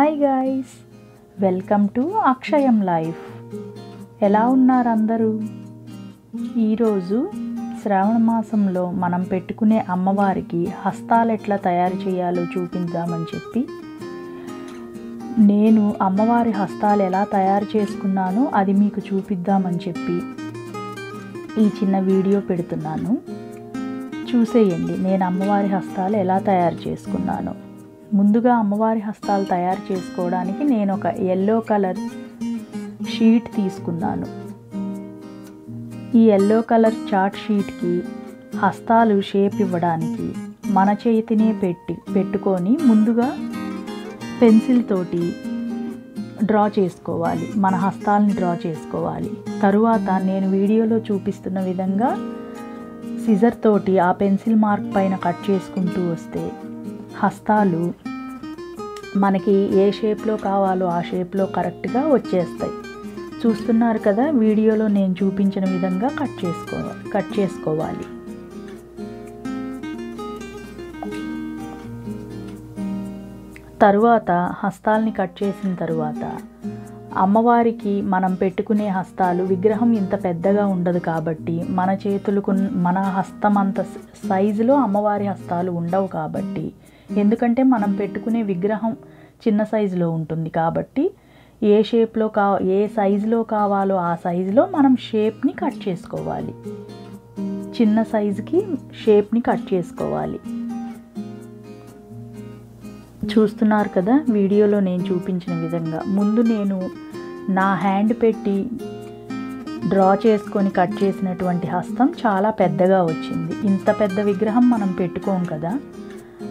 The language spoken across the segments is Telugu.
Hi guys. Welcome to Akshayam life. ఎలా ఉన్నారు అందరూ ఈరోజు శ్రావణ మాసంలో మనం పెట్టుకునే అమ్మవారికి హస్తాలు ఎట్లా తయారు చేయాలో చూపించామని చెప్పి నేను అమ్మవారి హస్తాలు ఎలా తయారు చేసుకున్నానో అది మీకు చూపిద్దామని చెప్పి ఈ చిన్న వీడియో పెడుతున్నాను. చూసేయండి నేను అమ్మవారి హస్తాలు ఎలా తయారు చేసుకున్నాను. ముందుగా అమ్మవారి హస్తాలు తయారు చేసుకోవడానికి నేను ఒక ఎల్లో కలర్ షీట్ తీసుకున్నాను. ఈ ఎల్లో కలర్ చార్ట్ షీట్కి హస్తాలు షేప్ ఇవ్వడానికి మన చేతినే పెట్టి పెట్టుకొని ముందుగా పెన్సిల్ తోటి డ్రా చేసుకోవాలి. మన హస్తాలని డ్రా చేసుకోవాలి. తరువాత నేను వీడియోలో చూపిస్తున్న విధంగా సిజర్ తోటి ఆ పెన్సిల్ మార్క్ పైన కట్ చేసుకుంటూ వస్తే హస్తాలు మనకి ఏ షేప్లో కావాలో ఆ షేప్లో కరెక్ట్గా వచ్చేస్తాయి. చూస్తున్నారు కదా వీడియోలో నేను చూపించిన విధంగా కట్ చేసుకోవాలి కట్ చేసుకోవాలి. తరువాత హస్తాల్ని కట్ చేసిన తరువాత అమ్మవారికి మనం పెట్టుకునే హస్తాలు విగ్రహం ఇంత పెద్దగా ఉండదు కాబట్టి మన చేతులకు మన హస్తం అంత సైజులో అమ్మవారి హస్తాలు ఉండవు కాబట్టి. ఎందుకంటే మనం పెట్టుకునే విగ్రహం చిన్న సైజులో ఉంటుంది కాబట్టి ఏ షేప్లో కా ఏ సైజులో కావాలో ఆ సైజులో మనం షేప్ని కట్ చేసుకోవాలి. చిన్న సైజుకి షేప్ని కట్ చేసుకోవాలి. చూస్తున్నారు కదా వీడియోలో నేను చూపించిన విధంగా. ముందు నేను నా హ్యాండ్ పెట్టి డ్రా చేసుకొని కట్ చేసినటువంటి హస్తం చాలా పెద్దగా వచ్చింది. ఇంత పెద్ద విగ్రహం మనం పెట్టుకోం కదా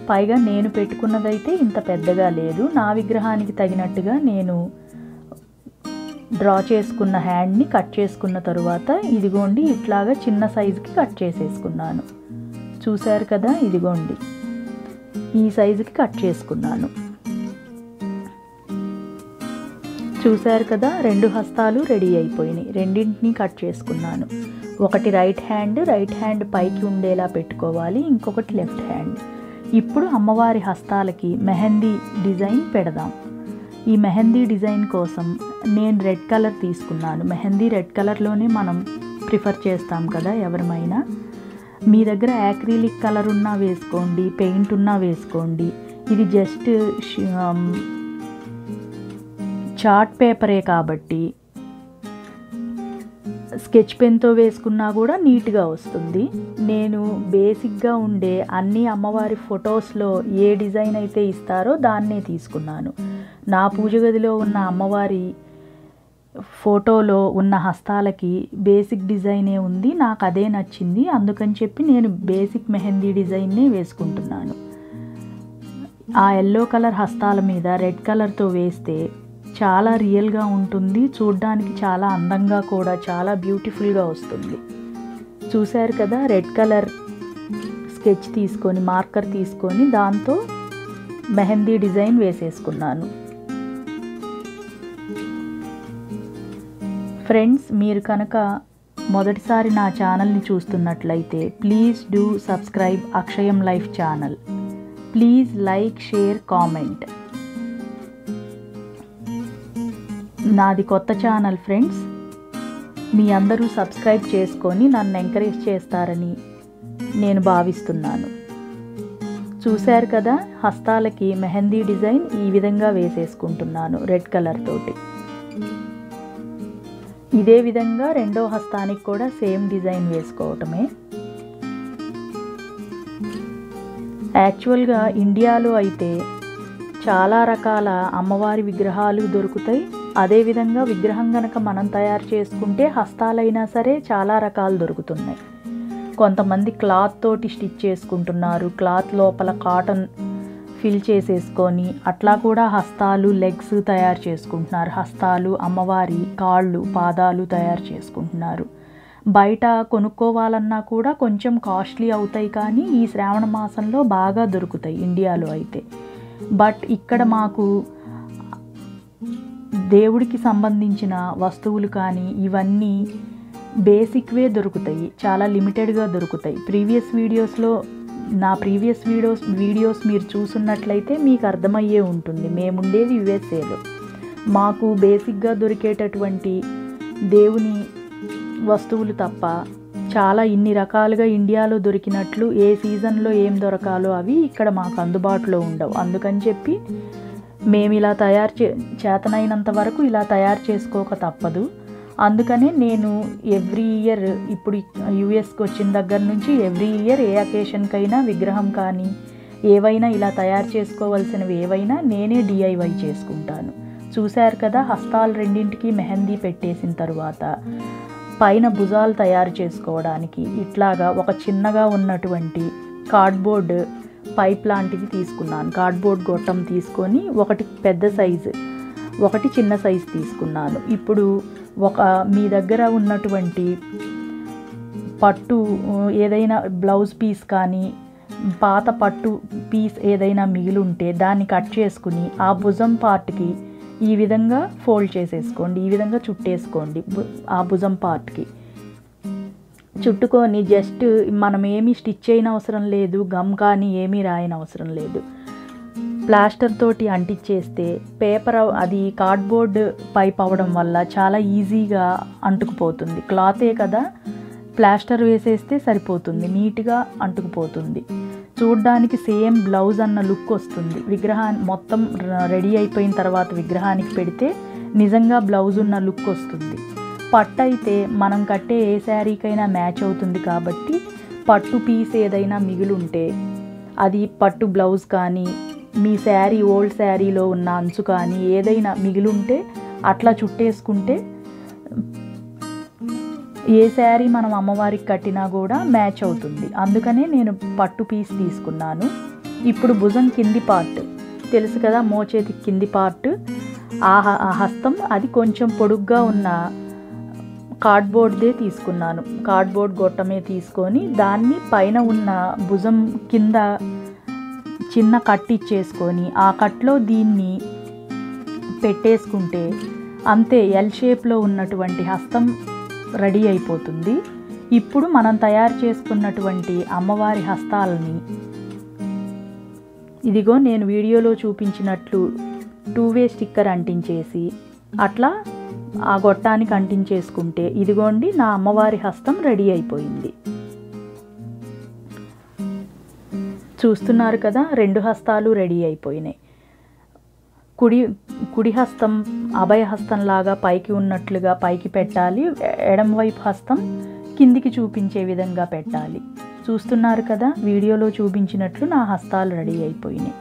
పైగా నేను పెట్టుకున్నదైతే ఇంత పెద్దగా లేదు. నా విగ్రహానికి తగినట్టుగా నేను డ్రా చేసుకున్న హ్యాండ్ని కట్ చేసుకున్న తరువాత ఇదిగోండి ఇట్లాగా చిన్న సైజుకి కట్ చేసేసుకున్నాను. చూశారు కదా ఇదిగోండి. ఈ సైజుకి కట్ చేసుకున్నాను. చూశారు కదా రెండు హస్తాలు రెడీ అయిపోయినాయి. రెండింటిని కట్ చేసుకున్నాను. ఒకటి రైట్ హ్యాండ్ రైట్ హ్యాండ్ పైకి ఉండేలా పెట్టుకోవాలి ఇంకొకటి లెఫ్ట్ హ్యాండ్. ఇప్పుడు అమ్మవారి హస్తాలకి మెహందీ డిజైన్ పెడదాం. ఈ మెహందీ డిజైన్ కోసం నేను రెడ్ కలర్ తీసుకున్నాను. మెహందీ రెడ్ కలర్లోనే మనం ప్రిఫర్ చేస్తాం కదా ఎవరిమైనా. మీ దగ్గర యాక్రిలిక్ కలర్ ఉన్నా వేసుకోండి పెయింట్ ఉన్నా వేసుకోండి. ఇది జస్ట్ చార్ట్ పేపరే కాబట్టి స్కెచ్ పెన్తో వేసుకున్నా కూడా నీట్గా వస్తుంది. నేను బేసిక్గా ఉండే అన్ని అమ్మవారి ఫొటోస్లో ఏ డిజైన్ అయితే ఇస్తారో దాన్నే తీసుకున్నాను. నా పూజ గదిలో ఉన్న అమ్మవారి ఫోటోలో ఉన్న హస్తాలకి బేసిక్ డిజైనే ఉంది నాకు అదే నచ్చింది. అందుకని చెప్పి నేను బేసిక్ మెహందీ డిజైన్నే వేసుకుంటున్నాను. ఆ ఎల్లో కలర్ హస్తాల మీద రెడ్ కలర్తో వేస్తే చాలా రియల్గా ఉంటుంది. చూడ్డానికి చాలా అందంగా కూడా చాలా బ్యూటిఫుల్గా వస్తుంది. చూశారు కదా రెడ్ కలర్ స్కెచ్ తీసుకొని మార్కర్ తీసుకొని దాంతో మెహందీ డిజైన్ వేసేసుకున్నాను. ఫ్రెండ్స్ మీరు కనుక మొదటిసారి నా ఛానల్ని చూస్తున్నట్లయితే please do subscribe Akshayam life channel please like share comment నాది కొత్త ఛానల్ ఫ్రెండ్స్ మీ అందరూ సబ్స్క్రైబ్ చేసుకొని నన్ను ఎంకరేజ్ చేస్తారని నేను భావిస్తున్నాను. చూశారు కదా హస్తాలకి మెహందీ డిజైన్ ఈ విధంగా వేసేసుకుంటున్నాను రెడ్ కలర్ తోటి. ఇదే విధంగా రెండో హస్తానికి కూడా సేమ్ డిజైన్ వేసుకోవటమే. యాక్చువల్గా ఇండియాలో అయితే చాలా రకాల అమ్మవారి విగ్రహాలు దొరుకుతాయి. అదేవిధంగా విగ్రహం కనుక మనం తయారు చేసుకుంటే హస్తాలైనా సరే చాలా రకాలు దొరుకుతున్నాయి. కొంతమంది క్లాత్ తోటి స్టిచ్ చేసుకుంటున్నారు. క్లాత్ లోపల కాటన్ ఫిల్ చేసేసుకొని అట్లా కూడా హస్తాలు లెగ్స్ తయారు చేసుకుంటున్నారు. హస్తాలు అమ్మవారి కాళ్ళు పాదాలు తయారు చేసుకుంటున్నారు. బయట కొనుక్కోవాలన్నా కూడా కొంచెం కాస్ట్లీ అవుతాయి కానీ ఈ శ్రావణ మాసంలో బాగా దొరుకుతాయి ఇండియాలో అయితే. బట్ ఇక్కడ మాకు దేవుడికి సంబంధించిన వస్తువులు కానీ ఇవన్నీ బేసిక్వే దొరుకుతాయి. చాలా లిమిటెడ్గా దొరుకుతాయి. ప్రీవియస్ వీడియోస్లో నా ప్రీవియస్ వీడియోస్ వీడియోస్ మీరు చూసున్నట్లయితే మీకు అర్థమయ్యే ఉంటుంది. మేముండేది యుఎస్ఏలో. మాకు బేసిక్గా దొరికేటటువంటి దేవుని వస్తువులు తప్ప చాలా ఇన్ని రకాలుగా ఇండియాలో దొరికినట్లు ఏ సీజన్లో ఏం దొరకాలో అవి ఇక్కడ మాకు అందుబాటులో ఉండవు. అందుకని చెప్పి మేము ఇలా తయారు చే చేతనైనంత వరకు ఇలా తయారు చేసుకోక తప్పదు. అందుకనే నేను ఎవ్రీ ఇయర్ ఇప్పుడు యుఎస్కి వచ్చిన దగ్గర నుంచి ఎవ్రీ ఇయర్ ఏ అకేషన్కైనా విగ్రహం కానీ ఏవైనా ఇలా తయారు చేసుకోవాల్సినవి ఏవైనా నేనే డిఐవై చేసుకుంటాను. చూశారు కదా హస్తాలు రెండింటికి మెహందీ పెట్టేసిన తర్వాత పైన భుజాలు తయారు చేసుకోవడానికి ఇట్లాగా ఒక చిన్నగా ఉన్నటువంటి కార్డ్బోర్డ్ పైప్ లాంటిది తీసుకున్నాను. కార్డ్బోర్డ్ గొట్టం తీసుకొని ఒకటి పెద్ద సైజు ఒకటి చిన్న సైజు తీసుకున్నాను. ఇప్పుడు ఒక మీ దగ్గర ఉన్నటువంటి పట్టు ఏదైనా బ్లౌజ్ పీస్ కానీ పాత పట్టు పీస్ ఏదైనా మిగిలి ఉంటే దాన్ని కట్ చేసుకుని ఆ భుజం పార్ట్కి ఈ విధంగా ఫోల్డ్ చేసేసుకోండి. ఈ విధంగా చుట్టేసుకోండి ఆ భుజం పార్ట్కి. చుట్టుకొని జస్ట్ మనం ఏమీ స్టిచ్ అయిన అవసరం లేదు గమ్ కానీ ఏమీ రాయని అవసరం లేదు. ప్లాస్టర్ తోటి అంటించేస్తే పేపర్ అది కార్డ్బోర్డ్ పైప్ అవ్వడం వల్ల చాలా ఈజీగా అంటుకుపోతుంది. క్లాతే కదా ప్లాస్టర్ వేసేస్తే సరిపోతుంది నీట్గా అంటుకుపోతుంది. చూడ్డానికి సేమ్ బ్లౌజ్ అన్న లుక్ వస్తుంది. విగ్రహాన్ని మొత్తం రెడీ అయిపోయిన తర్వాత విగ్రహానికి పెడితే నిజంగా బ్లౌజ్ ఉన్న లుక్ వస్తుంది. పట్టు అయితే మనం కట్టే ఏ శారీకైనా మ్యాచ్ అవుతుంది కాబట్టి పట్టు పీస్ ఏదైనా మిగిలి ఉంటే అది పట్టు బ్లౌజ్ కానీ మీ శారీ ఓల్డ్ శారీలో ఉన్న అంచు కానీ ఏదైనా మిగిలుంటే అట్లా చుట్టేసుకుంటే ఏ శారీ మనం అమ్మవారికి కట్టినా కూడా మ్యాచ్ అవుతుంది. అందుకనే నేను పట్టు పీస్ తీసుకున్నాను. ఇప్పుడు భుజం కింది పార్ట్. తెలుసు కదా మోచేతి కింది పార్ట్. ఆ ఆ హస్తం అది కొంచెం పొడుగ్గా ఉన్న కార్డ్బోర్డ్దే తీసుకున్నాను. కార్డ్బోర్డ్ గొట్టమే తీసుకొని దాన్ని పైన ఉన్న భుజం కింద చిన్న కట్ ఇచ్చేసుకొని ఆ కట్లో దీన్ని పెట్టేసుకుంటే అంతే ఎల్ షేప్లో ఉన్నటువంటి హస్తం రెడీ అయిపోతుంది. ఇప్పుడు మనం తయారు చేసుకున్నటువంటి అమ్మవారి హస్తాలని ఇదిగో నేను వీడియోలో చూపించినట్లు టూ వే స్టిక్కర్ అంటించేసి అట్లా ఆ గొట్టానికి అంటించేసుకుంటే ఇదిగోండి నా అమ్మవారి హస్తం రెడీ అయిపోయింది. చూస్తున్నారు కదా రెండు హస్తాలు రెడీ అయిపోయినాయి. కుడి కుడి హస్తం అభయ హస్తంలాగా పైకి ఉన్నట్లుగా పైకి పెట్టాలి ఎడంవైపు హస్తం కిందికి చూపించే విధంగా పెట్టాలి. చూస్తున్నారు కదా వీడియోలో చూపించినట్లు నా హస్తాలు రెడీ అయిపోయినాయి.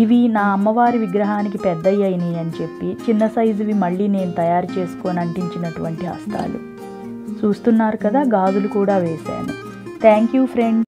ఇవి నా అమ్మవారి విగ్రహానికి పెద్దవి అయినాయి అని చెప్పి చిన్న సైజువి మళ్ళీ నేను తయారు చేసుకొని అంటించినటువంటి హస్తాలు. చూస్తున్నారు కదా గాజులు కూడా వేశాను. Thank you friend.